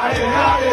Hey,